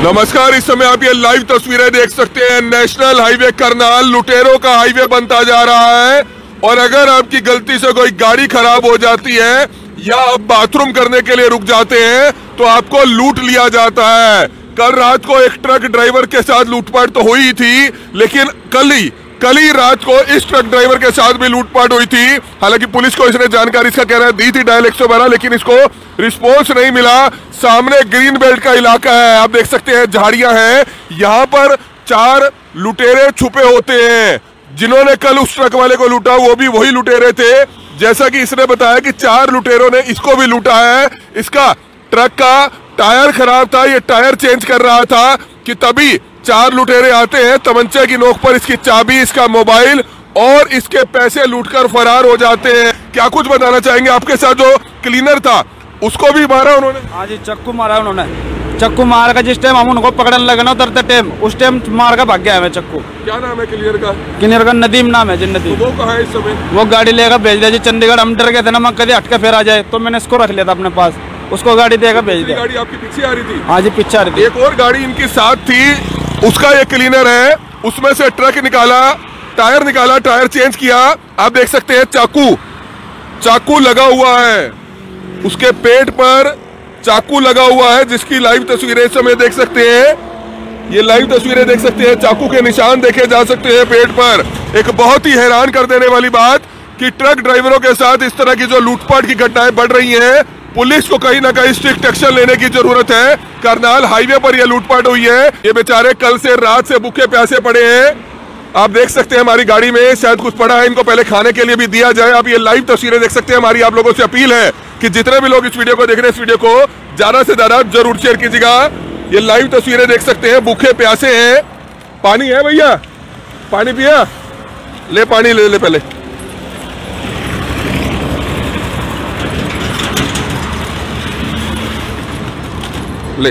नमस्कार, इस समय आप ये लाइव तस्वीरें देख सकते हैं। नेशनल हाईवे करनाल, लुटेरों का हाईवे बनता जा रहा है। और अगर आपकी गलती से कोई गाड़ी खराब हो जाती है या आप बाथरूम करने के लिए रुक जाते हैं तो आपको लूट लिया जाता है। कल रात को एक ट्रक ड्राइवर के साथ लूटपाट तो हुई थी, लेकिन कल ही कल ही रात को इस ट्रक ड्राइवर के साथ भी लूटपाट हुई थी। हालाँकि पुलिस को इसने जानकारी इसका कहना दी थी डायल एक लेकिन इसको रिस्पॉन्स नहीं मिला। सामने ग्रीन बेल्ट का इलाका है, आप देख सकते हैं, झाड़ियाँ हैं। यहाँ पर चार लुटेरे छुपे होते हैं। जिन्होंने कल उस ट्रक वाले को लूटा, वो भी वही लुटेरे थे। जैसा कि इसने बताया कि चार लुटेरों ने इसको भी लूटा है। इसका ट्रक का टायर खराब था, ये टायर चेंज कर रहा था कि तभी चार लुटेरे आते हैं तमंचे की नोक पर इसकी चाबी इसका मोबाइल और इसके पैसे लूटकर फरार हो जाते हैं। क्या कुछ बताना चाहेंगे आपके साथ जो क्लीनर था? उसको भी मारा उन्होंने। हाँ जी चक्कू मारा उन्होंने। चक्कू मार का जिस टाइम हम उनको पकड़ने लगे ना उतरते टाइम उस टाइम मार का भाग गया हमें चक्कू। क्या नाम है क्लियर का? किन्नर का नदीम नाम है जी नदीम। तो वो कहा है इस समय? वो गाड़ी लेकर भेज दिया जी चंडीगढ़। हम डर गए थे ना मैं कभी हटके फिर आ जाए तो मैंने इसको रख लिया था अपने पास। उसको गाड़ी देकर भेज दिया। गाड़ी आपकी पीछे आ रही थी? हाँ जी पीछे आ रही थी। एक और गाड़ी इनकी साथ थी उसका ये क्लीनर है, उसमें से ट्रक निकाला टायर निकाला टायर चेंज किया। आप देख सकते हैं चाकू चाकू लगा हुआ है। उसके पेट पर चाकू लगा हुआ है, जिसकी लाइव तस्वीरें इस समय देख सकते हैं। ये लाइव तस्वीरें देख सकते हैं, चाकू के निशान देखे जा सकते हैं पेट पर। एक बहुत ही हैरान कर देने वाली बात कि ट्रक ड्राइवरों के साथ इस तरह की जो लूटपाट की घटनाएँ बढ़ रही हैं पुलिस को कहीं ना कहीं स्ट्रिक्ट एक्शन लेने की ज़रूरत है। करनाल, हाईवे पर यह लूटपाट हुई है। ये बेचारे कल से रात से भूखे प्यासे पड़े हैं। आप देख सकते हैं हमारी गाड़ी में, शायद कुछ पड़ा है, इनको पहले खाने के लिए भी दिया जाए। आप ये लाइव तस्वीरें देख सकते हैं, हमारी आप लोगों से अपील है कि जितने भी लोग इस वीडियो को देख रहे हैं, इस वीडियो को ज़्यादा से ज़्यादा ज़रूर शेयर कीजिएगा। ये लाइव तस्वीरें देख सकते हैं, भूखे प्यासे हैं। पानी है भैया? पानी पिया? ले पानी, ले ले पहले। ले।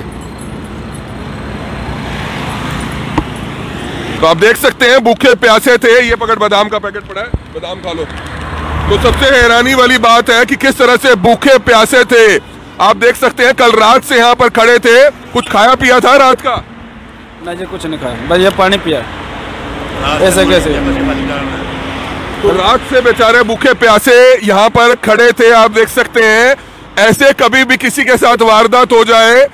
तो आप देख सकते हैं भूखे प्यासे थे ये पकड़ बादाम का पैकेट पड़ा है बादाम खा लो। तो सबसे हैरानी वाली बात है कि किस तरह से भूखे प्यासे थे। आप देख सकते हैं कल रात से यहाँ पर खड़े थे कुछ खाया पिया था रात का? नहीं जी कुछ नहीं खाया। बस ये पानी पिया। ऐसे कैसे? तो रात से बेचारे भूखे प्यासे यहाँ पर खड़े थे। आप देख सकते हैं ऐसे कभी भी किसी के साथ वारदात हो जाए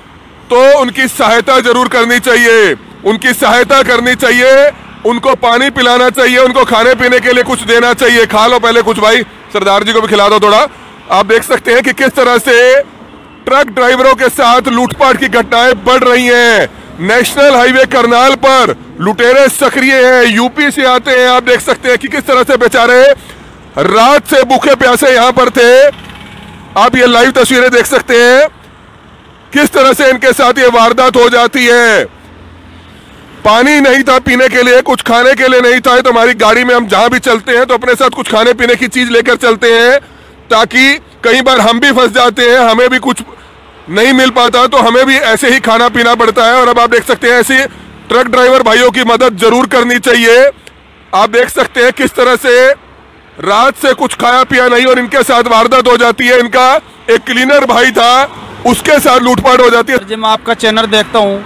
तो उनकी सहायता ज़रूर करनी चाहिए। उनकी सहायता करनी चाहिए। उनको पानी पिलाना चाहिए, उनको खाने पीने के लिए कुछ देना चाहिए। खा लो पहले कुछ भाई। सरदार जी को भी खिला दो थोड़ा। आप देख सकते हैं कि किस तरह से ट्रक ड्राइवरों के साथ लूटपाट की घटनाएँ बढ़ रही हैं। नेशनल हाईवे करनाल पर लुटेरे सक्रिय हैं। यूपी से आते हैं, आप देख सकते हैं कि किस तरह से बेचारे रात से भूखे प्यासे यहाँ पर थे। आप ये लाइव तस्वीरें देख सकते हैं। किस तरह से इनके साथ ये वारदात हो जाती है? पानी नहीं था पीने के लिए, कुछ खाने के लिए नहीं था। तो हमारी गाड़ी में हम जहाँ भी चलते हैं तो अपने साथ कुछ खाने पीने की चीज़ लेकर चलते हैं, ताकि कई बार हम भी फंस जाते हैं, हमें भी कुछ नहीं मिल पाता तो हमें भी ऐसे ही खाना पीना पड़ता है। और अब आप देख सकते हैं, ऐसी ट्रक ड्राइवर भाइयों की मदद ज़रूर करनी चाहिए। आप देख सकते हैं किस तरह से रात से कुछ खाया पिया नहीं, और इनके साथ वारदात हो जाती है। इनका एक क्लीनर भाई था उसके साथ लूटपाट हो जाती है। जी मैं आपका चैनल देखता हूँ।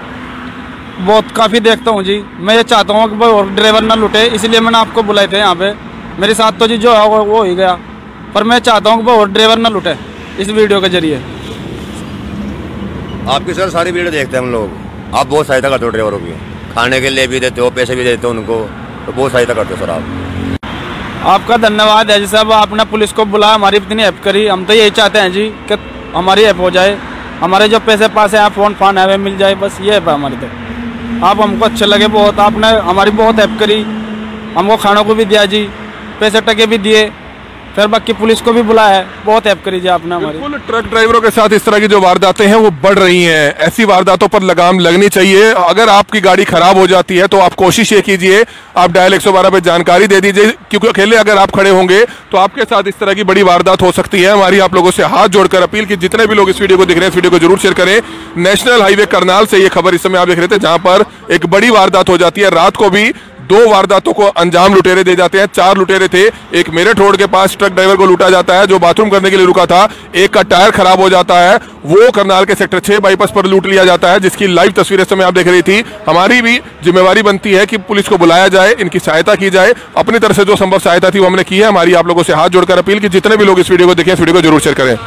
बहुत काफ़ी देखता हूँ जी। मैं ये चाहता हूँ कि भाई और ड्राइवर ना लुटे इसलिए मैंने आपको बुलाए थे यहाँ पे। मेरे साथ तो जी जो है वो ही गया। पर मैं चाहता हूँ कि भाई और ड्राइवर ना लुटे इस वीडियो के ज़रिए। आपकी सर सारी वीडियो देखते हैं हम लोग। आप बहुत सहायता करते हो ड्राइवरों की। खाने के लिए भी देते हो पैसे भी देते हो उनको। तो बहुत सहायता करते हो सर आप। आपका धन्यवाद है जी साहब। आपने पुलिस को बुलाया हमारी इतनी हेल्प करी। हम तो यही चाहते हैं जी कि हमारी ऐप हो जाए, हमारे जो पैसे पास है, आप फ़ोन फान है मिल जाए, बस ये ऐप है हमारे तो आप हमको अच्छे लगे बहुत, आपने हमारी बहुत ऐप करी, हमको खानों को भी दिया जी, पैसे टके भी दिए फिर बाकी पुलिस को भी बुलाया है। बहुत हेल्प करी जी आपने हमारी। ट्रक ड्राइवरों के साथ इस तरह की जो वारदातें हैं, वो बढ़ रही हैं। ऐसी वारदातों पर लगाम लगनी चाहिए। अगर आपकी गाड़ी खराब हो जाती है तो आप कोशिश ये कीजिए, आप डायल 112 पे जानकारी दे दीजिए, क्योंकि अकेले अगर आप खड़े होंगे तो आपके साथ इस तरह की बड़ी वारदात हो सकती है। हमारी आप लोगों से हाथ जोड़कर अपील की, जितने भी लोग इस वीडियो को देख रहे हैं, इस वीडियो को ज़रूर शेयर करें। नेशनल हाईवे करनाल से ये खबर इस समय आप देख रहे थे, जहाँ पर एक बड़ी वारदात हो जाती है। रात को भी दो वारदातों को अंजाम लुटेरे दे जाते हैं। चार लुटेरे थे। एक मेरठ रोड के पास ट्रक ड्राइवर को लूटा जाता है, जो बाथरूम करने के लिए रुका था। एक का टायर खराब हो जाता है। वो करनाल के सेक्टर छह बाईपास पर लूट लिया जाता है, जिसकी लाइव तस्वीर समय आप देख रही थी। हमारी भी जिम्मेवारी बनती है कि पुलिस को बुलाया जाए, इनकी सहायता की जाए। अपनी तरफ़ से जो संभव सहायता थी वो हमने की है। हमारी आप लोगों से हाथ जोड़कर अपील की, जितने भी लोग इस वीडियो को देखें, इस वीडियो को ज़रूर शेयर करें।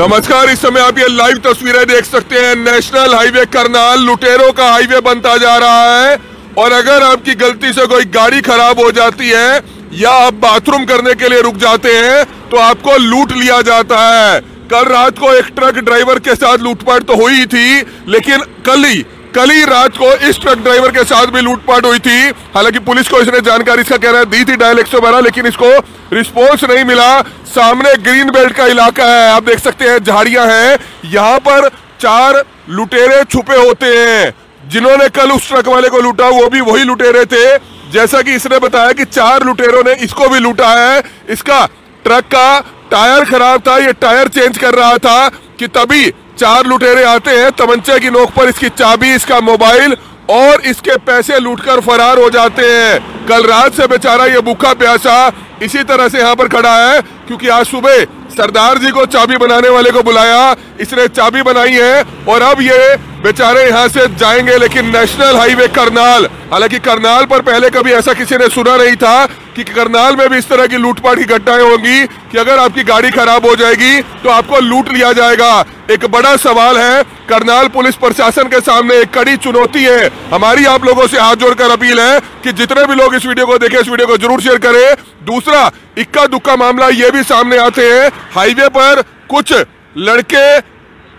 नमस्कार, इस समय आप ये लाइव तस्वीरें देख सकते हैं। नेशनल हाईवे करनाल लुटेरों का हाईवे बनता जा रहा है। और अगर आपकी गलती से कोई गाड़ी खराब हो जाती है या आप बाथरूम करने के लिए रुक जाते हैं तो आपको लूट लिया जाता है। कल रात को एक ट्रक ड्राइवर के साथ लूटपाट तो हुई थी, लेकिन कल ही कल ही रात को इस ट्रक ड्राइवर के साथ भी लूटपाट हुई थी। हालाँकि पुलिस को इसने जानकारी इसका कह रहा है दी थी डायल एक सौ बारह, लेकिन इसको रिस्पॉन्स नहीं मिला। सामने ग्रीन बेल्ट का इलाका है, आप देख सकते हैं, झाड़ियाँ हैं। यहाँ पर चार लुटेरे छुपे होते हैं। जिन्होंने कल उस ट्रक वाले को लूटा, वो भी वही लुटेरे थे। जैसा कि इसने बताया कि चार लुटेरों ने इसको भी लूटा है। इसका ट्रक का टायर खराब था, ये टायर चेंज कर रहा था कि तभी चार लुटेरे आते हैं। तमंचे की नोक पर इसकी चाबी, इसका मोबाइल और इसके पैसे लूटकर फरार हो जाते हैं। कल रात से बेचारा ये भूखा प्यासा इसी तरह से यहाँ पर खड़ा है, क्योंकि आज सुबह सरदार जी को चाबी बनाने वाले को बुलाया। इसने चाबी बनाई है और अब ये बेचारे यहाँ से जाएँगे, लेकिन नेशनल हाईवे करनाल। हालाँकि करनाल पर पहले कभी ऐसा किसी ने सुना नहीं था कि करनाल में भी इस तरह की लूटपाट की घटनाएँ होंगी, कि अगर आपकी गाड़ी खराब हो जाएगी तो आपको लूट लिया जाएगा। एक बड़ा सवाल है, करनाल पुलिस प्रशासन के सामने एक कड़ी चुनौती है। हमारी आप लोगों से हाथ जोड़कर अपील है कि जितने भी लोग इस वीडियो को देखें, इस वीडियो को ज़रूर शेयर करें। दूसरा, इक्का दुक्का मामला ये भी सामने आते हैं, हाईवे पर कुछ लड़के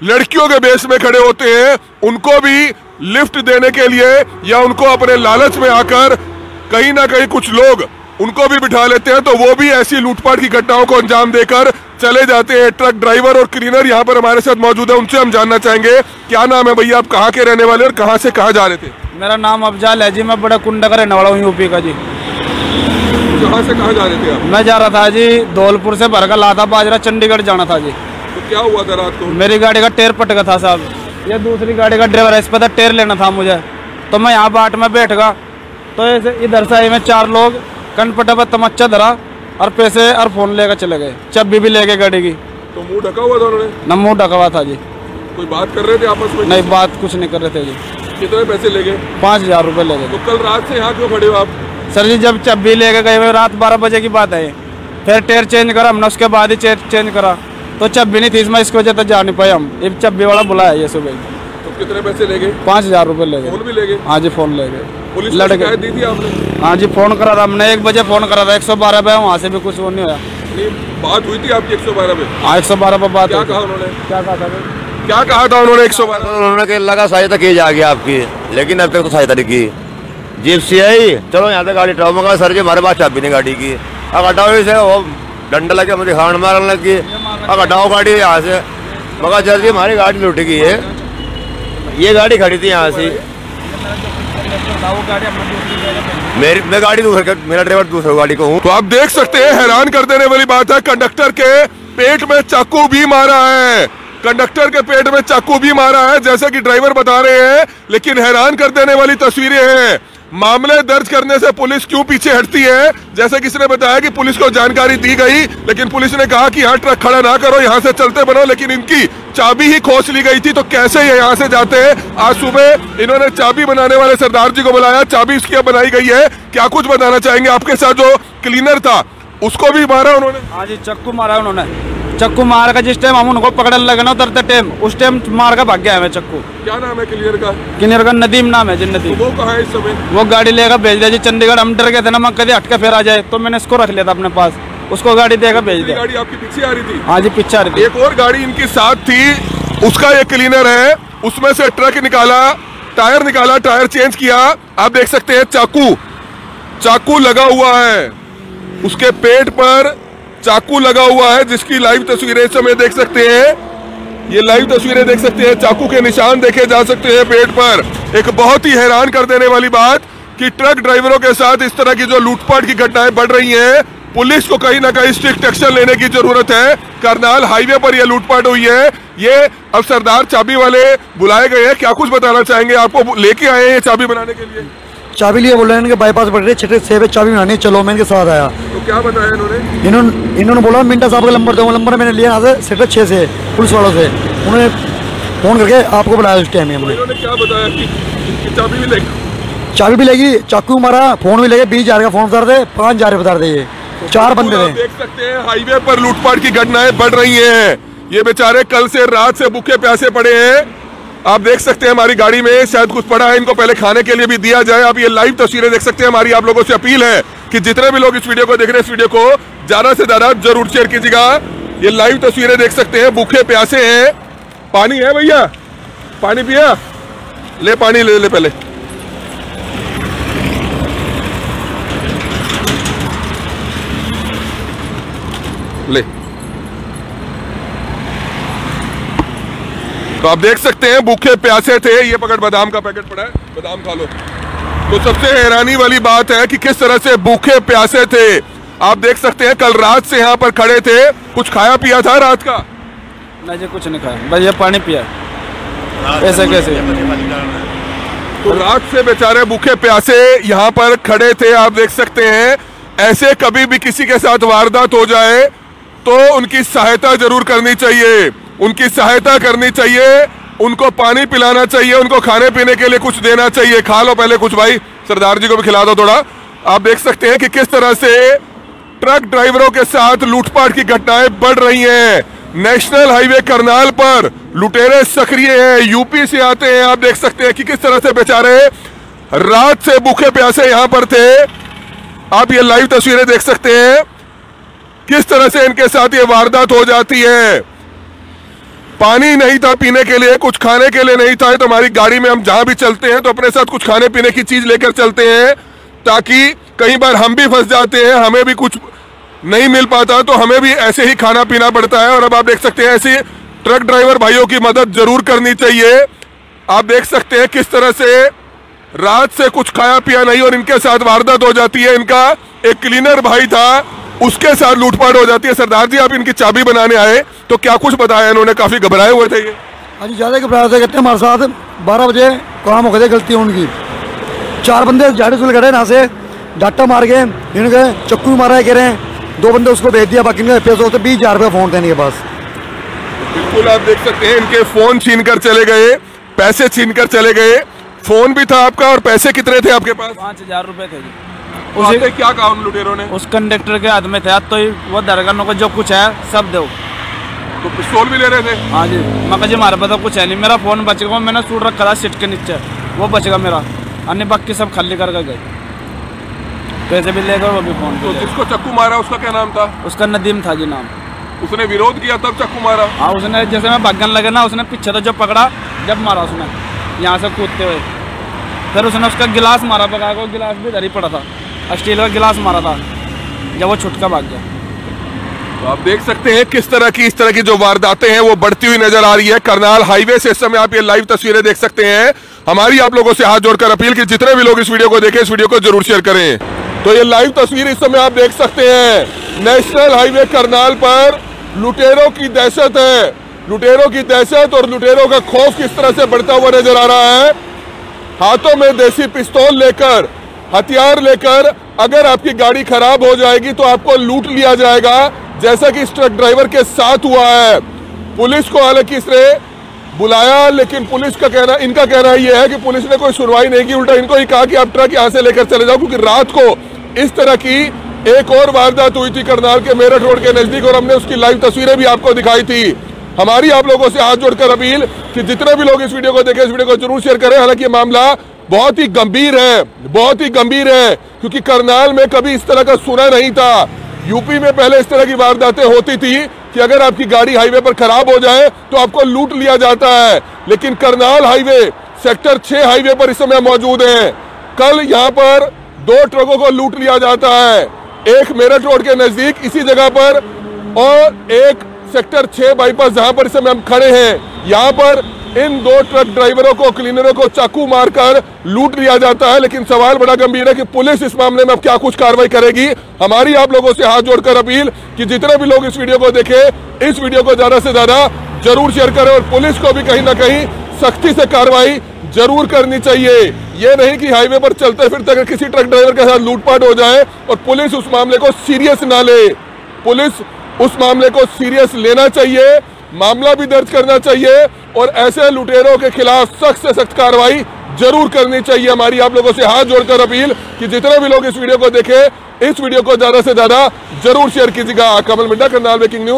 लड़कियों के बेस में खड़े होते हैं उनको भी लिफ्ट देने के लिए या उनको अपने लालच में आकर कहीं ना कहीं कुछ लोग उनको भी बिठा लेते हैं तो वो भी ऐसी लूटपाट की घटनाओं को अंजाम देकर चले जाते हैं। ट्रक ड्राइवर और क्लीनर यहाँ पर हमारे साथ मौजूद है उनसे हम जानना चाहेंगे क्या नाम है भैया आप कहाँ के रहने वाले और कहाँ से कहाँ जा रहे थे? मेरा नाम अफजाल है जी मैं बड़ा कुंडा का रहने वाला हूँ यूपी का जी। कहाँ से कहाँ जा रहे थे आप? मैं जा रहा था जी धौलपुर से भर का लाता बाजरा चंडीगढ़ जाना था जी। क्या हुआ था रात को? मेरी गाड़ी का टेयर पटका था साहब। ये दूसरी गाड़ी का ड्राइवर है इस पर टेयर लेना था मुझे। तो मैं यहाँ बाट में बैठ गया। तो ऐसे इधर से आए में चार लोग कनपटा पर तमच्चा धरा और पैसे और फ़ोन लेकर चले गए चाबी भी ले गए गाड़ी की। तो मुँह ढका हुआ था उन्होंने? न मुँह ढका हुआ था जी। कोई बात कर रहे थे आपस में? नहीं बात कुछ नहीं कर रहे थे जी। कितने पैसे ले गए? पाँच हज़ार रुपये ले गए। तो कल रात से यहाँ क्यों खड़े हो आप? सर जी जब चाबी लेके गए हुए रात बारह बजे की बात है। फिर टेयर चेंज करा हमने उसके बाद ही चेयर चेंज करा। तो चाबी नहीं थी इसमें इसकी वजह से जा नहीं पाए हम। ये चाबी वाला बुलाया ये सुबह। तो कितने पैसे ले गए? पाँच हज़ार रुपये ले फ़ोन गए भी ले गए? हाँ जी फ़ोन ले गए। पुलिस को लड़ शिकायत गए दी थी आपने? हाँ जी फ़ोन करा था हमने एक बजे फ़ोन करा था एक सौ बारह पे वहाँ से भी कुछ वो नहीं हुआ बात हुई थी आपकी 112 पे? हाँ एक सौ बारह पे बात क्या कहा उन्होंने? क्या कहा था क्या कहा था उन्होंने 112 तो उन्होंने कहा लगा सहायता की जाएगी आपकी लेकिन अब तक तो सहायता नहीं की। जीप सी आई चलो यहाँ से गाड़ी हटाओ मगर सर जी हमारे पास चाबी नहीं गाड़ी की। अब हटाओ इसे वो डंडा लगे, मुझे खान मारने लगी। अब हटाओ गाड़ी यहाँ से। मगर सर जी, हमारी गाड़ी लुट गई है। ये गाड़ी खड़ी थी यहाँ से। मेरी, मैं गाड़ी दूसरे मेरा ड्राइवर दूसरे गाड़ी को हूँ। तो आप देख सकते हैं, हैरान कर देने वाली बात है, कंडक्टर के पेट में चाकू भी मारा है। कंडक्टर के पेट में चाकू भी मारा है, जैसे कि ड्राइवर बता रहे हैं, लेकिन हैरान कर देने वाली तस्वीरें हैं। मामले दर्ज करने से पुलिस क्यों पीछे हटती है? जैसे किसी ने बताया कि पुलिस को जानकारी दी गई, लेकिन पुलिस ने कहा कि यहाँ ट्रक खड़ा ना करो, यहाँ से चलते बनो, लेकिन इनकी चाबी ही खोस ली गई थी तो कैसे ये यहाँ से जाते हैं? आज सुबह इन्होंने चाबी बनाने वाले सरदार जी को बुलाया, चाबी इसकी बनाई गई है। क्या कुछ बताना चाहेंगे आपके साथ जो क्लीनर था, उसको भी मारा उन्होंने? हाँ जी चक्कू मारा उन्होंने। चक्कू मार का जिस टाइम हम उनको पकड़ने लगे ना उतरते टाइम उस टाइम मार का भाग गया है चक्कू। क्या नाम है क्लियर का? किन्नर का नदीम नाम है जी नदीम। तो वो कहा है इस समय? वो गाड़ी लेकर भेज दिया जी चंडीगढ़। हम डर गए थे ना मैं कभी हटके फिर आ जाए तो मैंने इसको रख लिया था अपने पास। उसको गाड़ी देकर भेज दिया। गाड़ी आपके पीछे आ रही थी? हाँ जी पीछे आ रही थी। एक और गाड़ी इनकी साथ थी उसका ये क्लीनर है उसमें से ट्रक निकाला टायर निकाला टायर चेंज किया। आप देख सकते हैं चाकू चाकू लगा हुआ है। उसके पेट पर चाकू लगा हुआ है, जिसकी लाइव तस्वीरें इस समय देख सकते हैं। ये लाइव तस्वीरें देख सकते हैं, चाकू के निशान देखे जा सकते हैं पेट पर। एक बहुत ही हैरान कर देने वाली बात कि ट्रक ड्राइवरों के साथ इस तरह की जो लूटपाट की घटनाएँ बढ़ रही हैं, पुलिस को कहीं ना कहीं स्ट्रिक्ट एक्शन लेने की ज़रूरत है। करनाल हाईवे पर यह लूटपाट हुई है। ये अब सरदार चाबी वाले बुलाए गए हैं। क्या कुछ बताना चाहेंगे आपको? लेके आए हैं चाबी बनाने के लिए। चाबी लिए बोल हैं इनके बाईपास पड़ रहे छठे पे चाबी बनानी चलो मैं इनके साथ आया। तो क्या बताया इन्होंने? इन्होंने इन्होंने बोला मिंटा साहब का नंबर दो नंबर मैंने लिया यहाँ से सेक्टर छः से पुलिस वालों से। उन्होंने फ़ोन करके आपको बुलाया उस टाइम हमने। इन्होंने क्या बताया कि कि चाबी भी लेगी? चाबी भी लगी चाकू मारा फ़ोन भी लगे बीस हज़ार का फ़ोन उतार दे पाँच हज़ार बता दे ये। चार बंदे थे। देख सकते हैं हाईवे पर लूटपाट की घटनाएँ बढ़ रही हैं। ये बेचारे कल से रात से भूखे प्यासे पड़े हैं। आप देख सकते हैं हमारी गाड़ी में, शायद कुछ पड़ा है, इनको पहले खाने के लिए भी दिया जाए। आप ये लाइव तस्वीरें देख सकते हैं, हमारी आप लोगों से अपील है कि जितने भी लोग इस वीडियो को देख रहे हैं, इस वीडियो को ज़्यादा से ज़्यादा ज़रूर शेयर कीजिएगा। ये लाइव तस्वीरें देख सकते हैं, भूखे प्यासे हैं। पानी है भैया? पानी पिया? ले पानी, ले ले पहले। ले। तो आप देख सकते हैं भूखे प्यासे थे। ये पकड़ बादाम का पैकेट पड़ा है। बादाम खा लो। तो सबसे हैरानी वाली बात है कि किस तरह से भूखे प्यासे थे। आप देख सकते हैं कल रात से यहाँ पर खड़े थे। कुछ खाया पिया था रात का? नहीं जी कुछ नहीं खाया। बस ये पानी पिया। ऐसे कैसे? तो रात से बेचारे भूखे प्यासे यहाँ पर खड़े थे। आप देख सकते हैं ऐसे कभी भी किसी के साथ वारदात हो जाए तो उनकी सहायता ज़रूर करनी चाहिए। उनकी सहायता करनी चाहिए, उनको पानी पिलाना चाहिए, उनको खाने पीने के लिए कुछ देना चाहिए। खा लो पहले कुछ भाई। सरदार जी को भी खिला दो थोड़ा। आप देख सकते हैं कि किस तरह से ट्रक ड्राइवरों के साथ लूटपाट की घटनाएँ बढ़ रही हैं। नेशनल हाईवे करनाल पर लुटेरे सक्रिय हैं। यूपी से आते हैं। आप देख सकते हैं कि किस तरह से बेचारे रात से भूखे प्यासे यहाँ पर थे। आप ये लाइव तस्वीरें देख सकते हैं। किस तरह से इनके साथ ये वारदात हो जाती है। पानी नहीं था पीने के लिए, कुछ खाने के लिए नहीं था तो हमारी गाड़ी में हम जहाँ भी चलते हैं तो अपने साथ कुछ खाने पीने की चीज़ लेकर चलते हैं, ताकि कई बार हम भी फंस जाते हैं, हमें भी कुछ नहीं मिल पाता तो हमें भी ऐसे ही खाना पीना पड़ता है, और अब आप देख सकते हैं, ऐसी ट्रक ड्राइवर भाइयों की मदद ज़रूर करनी चाहिए। आप देख सकते हैं किस तरह से रात से कुछ खाया पिया नहीं, और इनके साथ वारदात हो जाती है। इनका एक क्लीनर भाई था उसके साथ लूटपाट हो जाती है। सरदार जी आप इनकी चाबी बनाने आए तो क्या कुछ बताया इन्होंने? काफ़ी घबराए हुए थे ये। आज ज़्यादा घबराया था कहते हैं हमारे साथ बारह बजे काम हो गए गलती उनकी। चार बंदे झाड़ू सुल खड़े यहाँ से डाटा मार गए इनके चक्कू मारा कह रहे हैं। दो बंदे उसको भेज दिया बाकी इनके पैसे होते बीस हज़ार रुपये फ़ोन थे इनके पास। बिल्कुल आप देख सकते हैं इनके फ़ोन छीन कर चले गए पैसे छीन कर चले गए। फ़ोन भी था आपका और पैसे कितने थे आपके पास? पाँच हज़ार रुपये थे तो क्या कहा उन लुटेरों ने उस कंडक्टर के हाथ में था तो वो दरगाह को जो कुछ है सब दो। तो पिस्तौल भी ले रहे थे? हाँ जी। मैं जी हमारे पास तो कुछ है नहीं। मेरा फ़ोन बच गया मैंने सूट रखा था सीट के नीचे। वो बच गया मेरा। अन्य बाकी सब खाली करके गए। पैसे भी ले गए वो भी फ़ोन तो। जिसको चक्कू मारा उसका क्या नाम था? उसका नदीम था जी नाम। उसने विरोध किया तब चक्कू मारा? हाँ उसने जैसे मैं भागने लगे ना उसने पीछे तो जब पकड़ा जब मारा उसने। यहाँ से कूदते हुए। फिर उसने उसका गिलास मारा पका को गिलास भी इधर ही पड़ा था। स्टील का गिलास मारा था, जब वो छुटका भाग गया। तो आप देख सकते हैं किस तरह की, इस तरह की जो वारदातें हैं, वो बढ़ती हुई नज़र आ रही है। करनाल हाईवे से इस समय आप ये लाइव तस्वीरें देख सकते हैं। हमारी आप लोगों से हाथ जोड़कर अपील कि, जितने भी लोग इस वीडियो को देखें, इस वीडियो को ज़रूर शेयर करें। तो ये लाइव तस्वीर इस समय आप देख सकते हैं। नेशनल हाईवे करनाल पर लुटेरों की दहशत है। लुटेरों की दहशत और लुटेरों का खौफ किस तरह से बढ़ता हुआ नज़र आ रहा है? हाथों में देसी पिस्तौल लेकर हथियार लेकर अगर आपकी गाड़ी खराब हो जाएगी तो आपको लूट लिया जाएगा, जैसा कि इस ट्रक ड्राइवर के साथ हुआ है। पुलिस को हालाँकि इसने बुलाया, लेकिन पुलिस का कहना, इनका कहना यह है कि पुलिस ने कोई सुनवाई नहीं की, उल्टा इनको ही कहा कि आप ट्रक यहाँ से लेकर चले जाओ, क्योंकि रात को इस तरह की एक और वारदात हुई थी करनाल के मेरठ रोड के नज़दीक, और हमने उसकी लाइव तस्वीरें भी आपको दिखाई थी। हमारी आप लोगों से हाथ जोड़कर अपील कि जितने भी लोग इस वीडियो को देखें, इस वीडियो को ज़रूर शेयर करें। हालाँकि मामला बहुत ही गंभीर है, बहुत ही गंभीर है, क्योंकि करनाल में कभी इस तरह का सुना नहीं था। यूपी में पहले इस तरह की वारदातें होती थी कि अगर आपकी गाड़ी हाईवे पर खराब हो जाए तो आपको लूट लिया जाता है। लेकिन करनाल हाईवे, सेक्टर छह हाईवे पर इस समय मौजूद है। कल यहाँ पर दो ट्रकों को लूट लिया जाता है, एक मेरठ रोड के नज़दीक, इसी जगह पर, और एक सेक्टर 6 बाईपास, जहाँ पर इस समय हम खड़े हैं। यहाँ पर इन दो ट्रक ड्राइवरों को, क्लीनरों को चाकू मारकर लूट लिया जाता है, लेकिन सवाल बड़ा गंभीर है कि पुलिस इस मामले में अब क्या कुछ कार्रवाई करेगी। हमारी आप लोगों से हाथ जोड़कर अपील कि जितने भी लोग इस वीडियो को देखें, इस वीडियो को ज़्यादा से ज़्यादा ज़रूर शेयर करें और पुलिस को भी कहीं ना कहीं सख्ती से कार्रवाई ज़रूर करनी चाहिए। ये नहीं कि हाईवे पर चलते फिरते अगर किसी ट्रक ड्राइवर के साथ लूटपाट हो जाए और पुलिस उस मामले को सीरियस ना ले। पुलिस उस मामले को सीरियस लेना चाहिए, मामला भी दर्ज करना चाहिए और ऐसे लुटेरों के खिलाफ सख्त से सख्त कार्रवाई ज़रूर करनी चाहिए। हमारी आप लोगों से हाथ जोड़कर अपील कि जितने भी लोग इस वीडियो को देखें, इस वीडियो को ज़्यादा से ज़्यादा ज़रूर शेयर कीजिएगा। Kamal Midda Karnal breaking news.